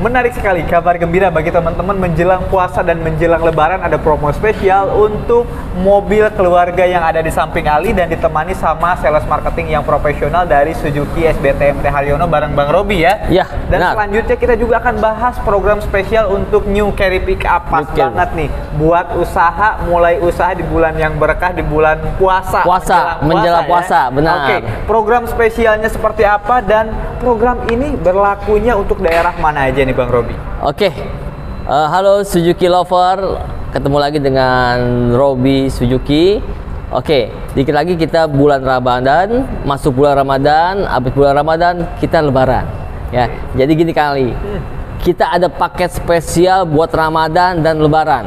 Menarik sekali kabar gembira bagi teman-teman menjelang puasa dan menjelang lebaran ada promo spesial untuk mobil keluarga yang ada di samping Ali dan ditemani sama sales marketing yang profesional dari Suzuki SBTMT Haryono bareng Bang Robi ya. Iya, Dan benar. selanjutnya kita juga akan bahas program spesial untuk New Carry Pick Up pas New Carry. banget nih buat usaha mulai usaha di bulan yang berkah di bulan puasa. Puasa, menjelang puasa, ya. benar. Oke, program spesialnya seperti apa dan program ini berlakunya untuk daerah mana aja nih Bang Robi? Oke, Eh, halo Suzuki lover, ketemu lagi dengan Robi Suzuki. Oke, dikit lagi kita bulan Ramadan, masuk bulan Ramadan, habis bulan Ramadan kita Lebaran. Ya, jadi gini kali, kita ada paket spesial buat Ramadan dan Lebaran,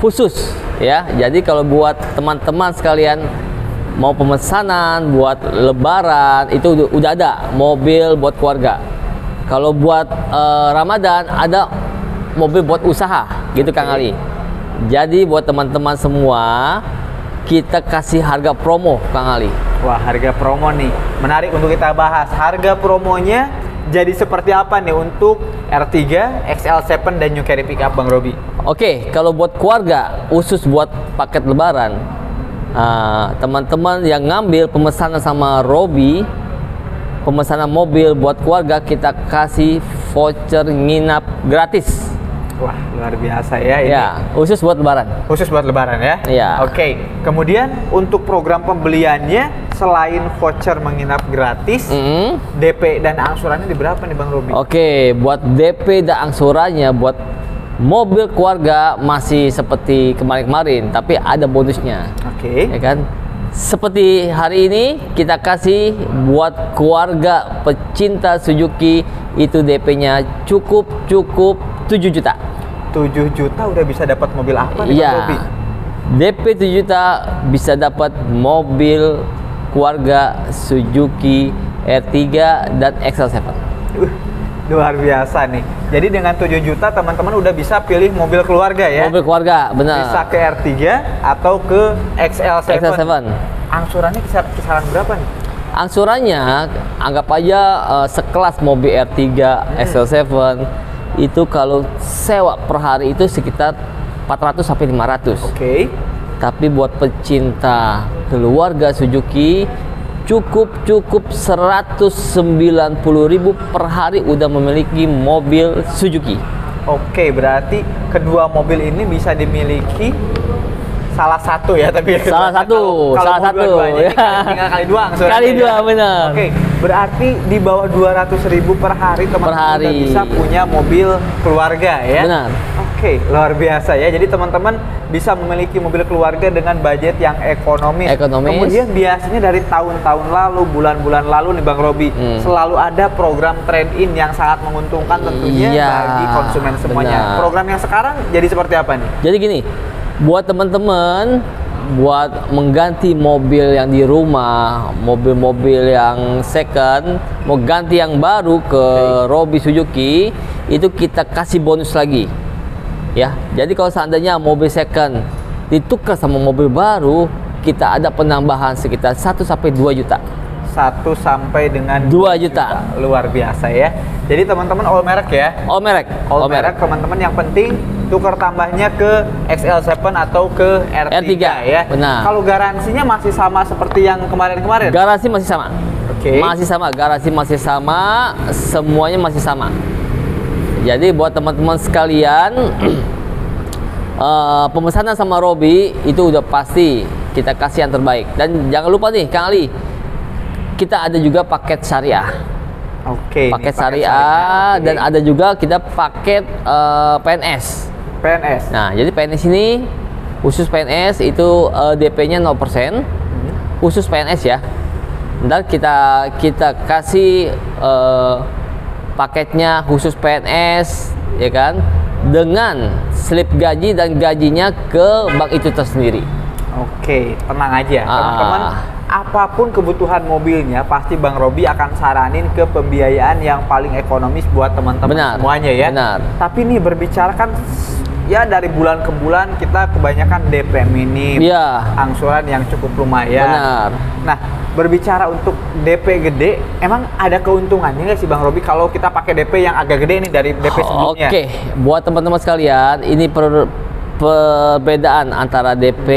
khusus ya. Jadi kalau buat teman-teman sekalian mau pemesanan buat Lebaran itu udah ada mobil buat keluarga. Kalau buat eh, Ramadan ada mobil buat usaha, gitu Kang Ali. Jadi buat teman-teman semua kita kasih harga promo Kang Ali. Wah, harga promo nih. Menarik untuk kita bahas. Harga promonya jadi seperti apa nih untuk R3, XL7 dan New Carry Pickup Bang Robi? Oke, kalau buat keluarga khusus buat paket Lebaran, ah, teman-teman yang ngambil pemesanan sama Robi, pemesanan mobil buat keluarga kita kasih voucher nginap gratis. Wah, luar biasa ya ini. Ya, khusus buat Lebaran. Khusus buat lebaran ya? Iya. Oke, kemudian untuk program pembeliannya selain voucher menginap gratis, Mm. DP dan angsurannya di berapa nih Bang Robi? Oke, buat DP dan angsurannya buat mobil keluarga masih seperti kemarin-kemarin, tapi ada bonusnya. Oke. Ya kan? Seperti hari ini kita kasih buat keluarga pecinta Suzuki itu DP-nya cukup cukup 7 juta. 7 juta udah bisa dapat mobil apa nih Iya. DP 7 juta bisa dapat mobil keluarga Suzuki R3 dan XL7. Uh, luar biasa nih. Jadi dengan 7 juta teman-teman udah bisa pilih mobil keluarga ya? Mobil keluarga, benar. Bisa ke R3 atau ke XL7. XL7. Angsurannya kisar kisaran berapa nih? Angsurannya anggap aja eh, sekelas mobil R3 XL7 itu kalau sewa per hari itu sekitar 400 sampai 500. Oke. Tapi buat pecinta keluarga Suzuki cukup cukup 190.000 per hari udah memiliki mobil Suzuki. Oke, berarti kedua mobil ini bisa dimiliki salah satu ya tapi Salah satu, Kalau- kalau salah satu, ya. tinggal- kali dua Kali ya. dua, benar. Oke, berarti di bawah 200.000 ribu per hari teman-teman hari. bisa punya mobil keluarga ya. Benar. Oke, luar biasa ya. Jadi teman-teman bisa memiliki mobil keluarga dengan budget yang ekonomis. Ekonomis. Kemudian biasanya dari tahun-tahun lalu, bulan-bulan lalu nih Bang Robi, Hmm. selalu ada program trade in yang sangat menguntungkan tentunya Iya, bagi konsumen semuanya. benar. Program yang sekarang jadi seperti apa nih? Jadi gini, buat teman-teman buat mengganti mobil yang di rumah, mobil-mobil yang second, mau ganti yang baru ke Robi Suzuki, itu kita kasih bonus lagi. Ya. Jadi kalau seandainya mobil second ditukar sama mobil baru, kita ada penambahan sekitar 1 sampai 2 juta. 1 sampai dengan 2 juta. Luar biasa ya. Jadi teman-teman all merek ya. All merek, All, merek teman-teman yang penting tukar tambahnya ke XL7 atau ke R3, R3, ya. benar. Kalau garansinya masih sama seperti yang kemarin-kemarin. Garasi masih sama. Oke. Masih sama, garasi masih sama, semuanya masih sama. Jadi buat teman-teman sekalian, eh, pemesanan sama Robi itu udah pasti kita kasih yang terbaik. Dan jangan lupa nih, Kang Ali, kita ada juga paket syariah. Oke. ini paket syariah syariah. Oke. dan ada juga kita paket eh, PNS. PNS. Nah, jadi PNS ini khusus PNS itu eh, DP-nya 0%. Khusus PNS ya. Ntar kita kita kasih eh, paketnya khusus PNS ya kan dengan slip gaji dan gajinya ke bank itu tersendiri. Oke, tenang aja Ah. teman-teman. Apa pun kebutuhan mobilnya, pasti Bang Robi akan saranin ke pembiayaan yang paling ekonomis buat teman-teman semuanya ya. benar. Tapi nih berbicara kan ya dari bulan ke bulan kita kebanyakan DP minim, Iya. angsuran yang cukup lumayan. Benar. Nah, berbicara untuk DP gede, emang ada keuntungannya nggak sih Bang Robi kalau kita pakai DP yang agak gede nih dari DP sebelumnya? Oke, buat teman-teman sekalian, ini per- perbedaan antara DP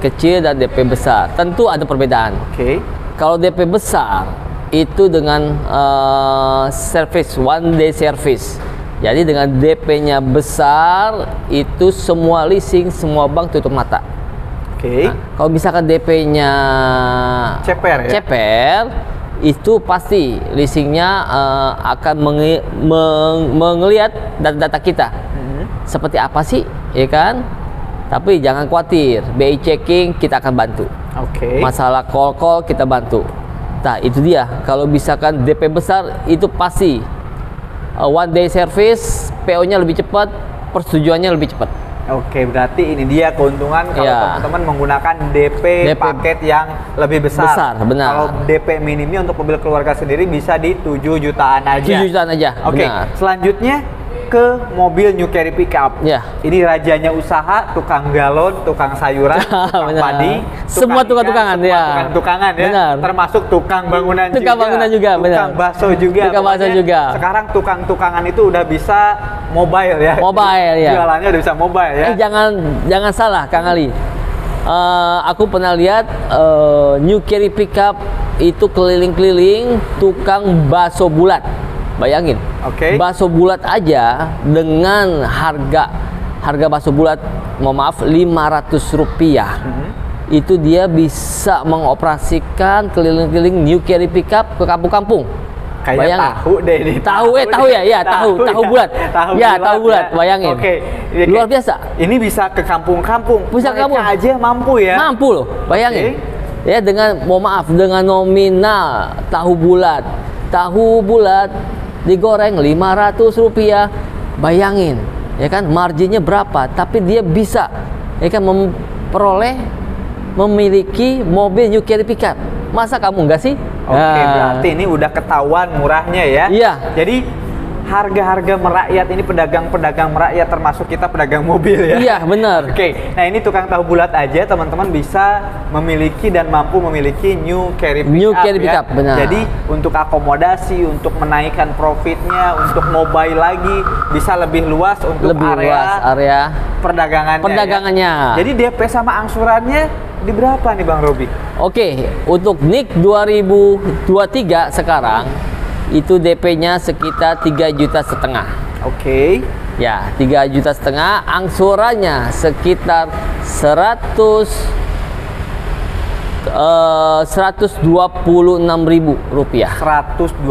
kecil dan DP besar. Tentu ada perbedaan. Oke. Kalau DP besar itu dengan eh, service one day service. Jadi dengan DP-nya besar itu semua leasing, semua bank tutup mata. Oke. Nah, kalau misalkan DP-nya Ceper ya? ceper, itu pasti leasingnya eh, akan mengi- meng- mengelihat data-data kita. Mhm. Seperti apa sih, ya kan? Tapi jangan khawatir, BI checking kita akan bantu. Oke. Masalah call-call kita bantu. Nah, itu dia. Kalau misalkan DP besar itu pasti uh, one day service, PO-nya lebih cepat, persetujuannya lebih cepat. Oke, berarti ini dia keuntungan kalau Iya. teman-teman menggunakan DP, DP paket yang lebih besar. Besar, benar. Kalau DP minimnya untuk mobil keluarga sendiri bisa di 7 jutaan aja. 7 jutaan aja, Oke, benar. selanjutnya ke mobil New Carry Pickup. Ya. Ini rajanya usaha, tukang galon, tukang sayuran, tukang padi, Semua ikan, tukang-tukangan, semua ya. tukang-tukangan ya. Benar. Termasuk tukang bangunan Tukang juga. bangunan juga, benar. Tukang bakso juga. Tukang bakso juga. Sekarang tukang-tukangan itu udah bisa mobile ya. Mobile, ya. Jualannya udah bisa mobile ya. Eh jangan jangan salah Kang Ali. Eh, aku pernah lihat eh, New Carry Pickup itu keliling-keliling tukang bakso bulat. Bayangin. Oke. Bakso bulat aja dengan harga harga bakso bulat mohon maaf 500 rupiah. Mhm. Itu dia bisa mengoperasikan keliling-keliling New Carry Pickup ke kampung-kampung. Kayak Bayangin. tahu deh ini. Tahu, eh, tahu ya? Iya, tahu. Tahu bulat. Tahu Ya, tahu bulat, bayangin. Oke. Ini Luar biasa. Ini bisa ke kampung-kampung. Bisa ke kampung. aja mampu ya. Mampu loh, bayangin. Ya dengan mohon maaf dengan nominal tahu bulat. Tahu bulat digoreng 500 rupiah. Bayangin, ya kan marginnya berapa? Tapi dia bisa ya kan memperoleh memiliki mobil New Carry Pickup. Masa kamu enggak sih? Oke, Nah, berarti ini udah ketahuan murahnya ya. Iya. Jadi harga-harga merakyat ini pedagang-pedagang merakyat termasuk kita pedagang mobil ya. Iya, benar. Oke, nah ini tukang tahu bulat aja teman-teman bisa memiliki dan mampu memiliki new carry pickup. New carry ya. pickup, benar. Jadi untuk akomodasi, untuk menaikkan profitnya, untuk mobile lagi bisa lebih luas untuk lebih area luas area perdagangannya. ya. Perdagangannya. Jadi DP sama angsurannya di berapa nih Bang Robi? Oke, untuk NIK 2023 sekarang itu DP-nya sekitar 3 juta setengah. Oke. Ya, 3 juta setengah, angsurannya sekitar 100 eh 126 ribu rupiah. 126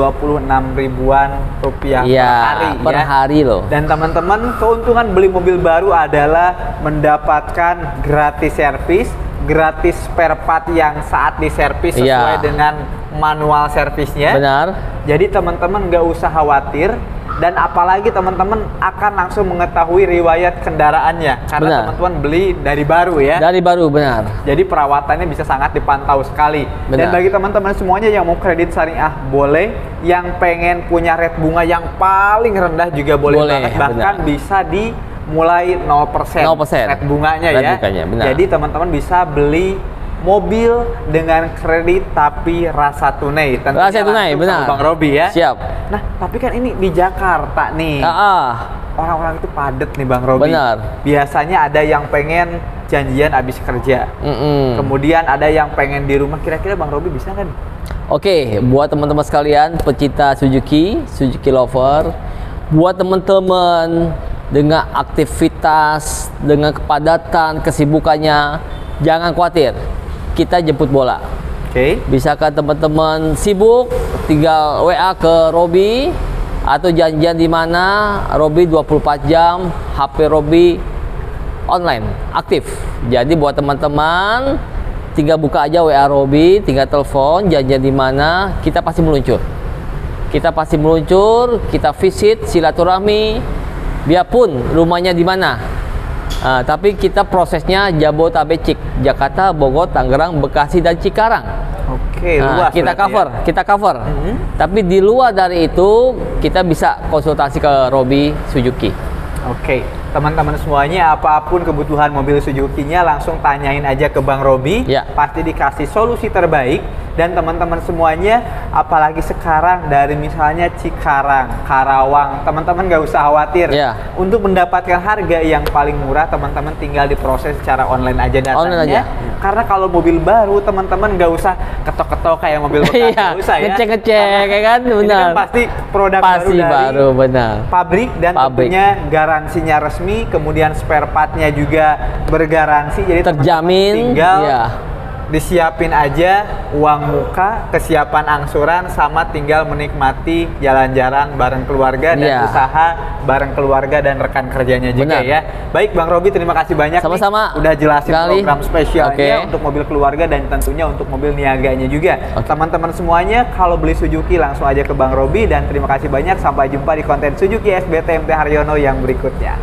ribuan rupiah Ya, per hari per ya. hari loh. Dan teman-teman, keuntungan beli mobil baru adalah mendapatkan gratis servis, gratis spare part yang saat diservis sesuai Iya. dengan manual servisnya. Benar? Jadi teman-teman nggak usah khawatir dan apalagi teman-teman akan langsung mengetahui riwayat kendaraannya karena teman-teman beli dari baru ya. Dari baru benar. Jadi perawatannya bisa sangat dipantau sekali. Dan Benar. bagi teman-teman semuanya yang mau kredit syariah boleh, yang pengen punya rate bunga yang paling rendah juga boleh, Boleh, banget. Bahkan benar. bisa dimulai 0%, 0% rate bunganya ya. bunganya, benar. Jadi teman-teman bisa beli mobil dengan kredit tapi rasa tunai. Tentunya Rasa tunai, benar. Bang Robi ya. Siap. Nah, tapi kan ini di Jakarta nih Ah, ah. orang-orang itu padat nih Bang Robi. Benar. Biasanya ada yang pengen janjian habis kerja. Mm-mm. Kemudian ada yang pengen di rumah. Kira-kira Bang Robi bisa kan? Oke, buat teman-teman sekalian pecinta Suzuki, Suzuki lover, buat teman-teman dengan aktivitas, dengan kepadatan, kesibukannya, jangan khawatir. Kita jemput bola. Oke. Bisakah teman-teman sibuk tinggal WA ke Robi atau janjian di mana Robi 24 jam, HP Robi online, aktif. Jadi buat teman-teman tinggal buka aja WA Robi, tinggal telepon janjian di mana, kita pasti meluncur. Kita pasti meluncur, kita visit silaturahmi biarpun rumahnya di mana. Ah, tapi kita prosesnya Jabotabek, Jakarta, Bogor, Tangerang, Bekasi dan Cikarang. Oke, Nah, luas kita cover, ya. kita cover. Mhm. Tapi di luar dari itu kita bisa konsultasi ke Robi Suzuki. Oke. teman-teman semuanya apa pun kebutuhan mobil Suzuki-nya langsung tanyain aja ke Bang Robi. Ya. Pasti dikasih solusi terbaik dan teman-teman semuanya apalagi sekarang dari misalnya Cikarang, Karawang, teman-teman nggak usah khawatir. Ya. Untuk mendapatkan harga yang paling murah, teman-teman tinggal diproses secara online aja datanya. Online aja. Karena kalau mobil baru, teman-teman nggak usah ketok-ketok kayak mobil bekas, Iya, nggak usah ya. ngecek-ngecek ya kan, Ini benar. kan pasti produk Pasti baru dari baru benar. pabrik dan Pabrik. tentunya garansinya resmi, kemudian spare partnya juga bergaransi. Jadi Terjamin, tinggal ya. Disiapin aja uang muka, kesiapan angsuran, sama tinggal menikmati jalan-jalan bareng keluarga dan Iya. usaha bareng keluarga dan rekan kerjanya juga Benar. ya. Baik Bang Robi, terima kasih banyak Sama-sama. udah jelasin Kali. program spesialnya Oke. untuk mobil keluarga dan tentunya untuk mobil niaganya juga. Oke. Teman-teman semuanya kalau beli Suzuki langsung aja ke Bang Robi dan terima kasih banyak sampai jumpa di konten Suzuki SBT MT Haryono yang berikutnya.